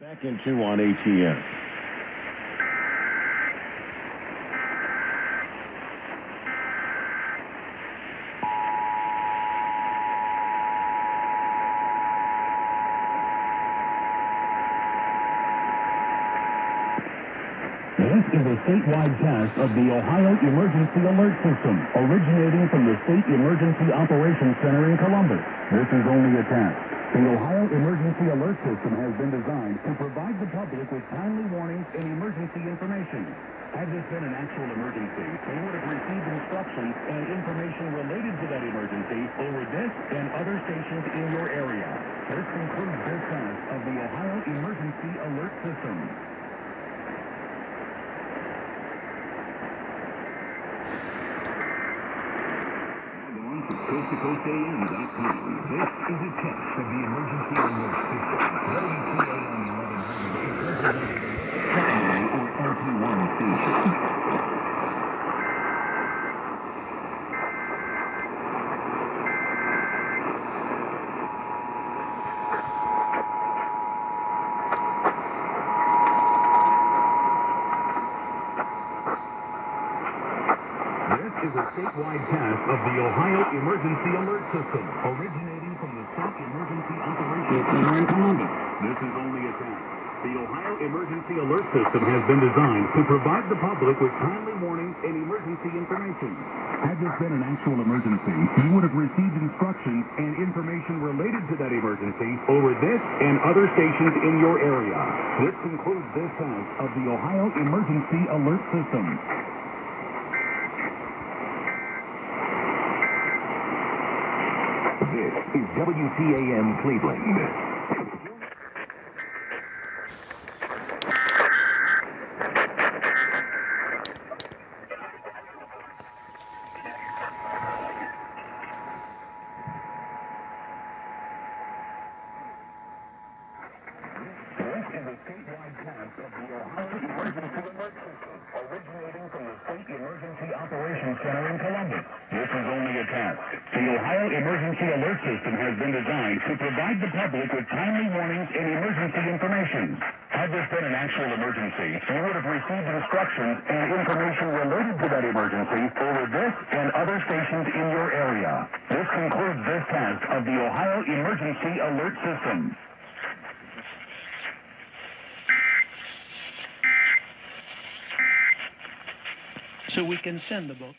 Second two on ATN. This is a statewide test of the Ohio Emergency Alert System, originating from the State Emergency Operations Center in Columbus. This is only a test. The Ohio Emergency Alert System has been designed to provide the public with timely warnings and emergency information. Had this been an actual emergency, they would have received instructions and information related to that emergency over this and other stations in your area. This concludes this test of the Ohio Emergency Alert System. coasttocoastam.com. This is a test of the emergency alert system. Is a statewide test of the Ohio Emergency Alert System, originating from the State Emergency Operations Center in Columbus. This is only a test. The Ohio Emergency Alert System has been designed to provide the public with timely warnings and emergency information. Had this been an actual emergency, you would have received instructions and information related to that emergency over this and other stations in your area. This concludes this test of the Ohio Emergency Alert System. This is WTAM Cleveland. This is a statewide test of the Ohio Emergency Alert System, originating from the State Emergency Operations Center in Columbus. This is only a test. The Ohio Emergency Alert System has been designed to provide the public with timely warnings and emergency information. Had this been an actual emergency, you would have received instructions and information related to that emergency over this and other stations in your area. This concludes this test of the Ohio Emergency Alert System. So we can send the boat.